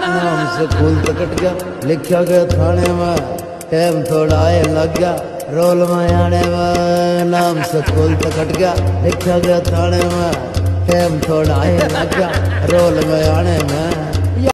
नाम स्कूल तो कट गया लिखा गया, थाने में टाइम थोड़ा आए, लग गया, रोल में आने में नाम स्कूल तो कट गया लिखा गया, थाने में टाइम थोड़ा आए, लग गया, रोल में आने में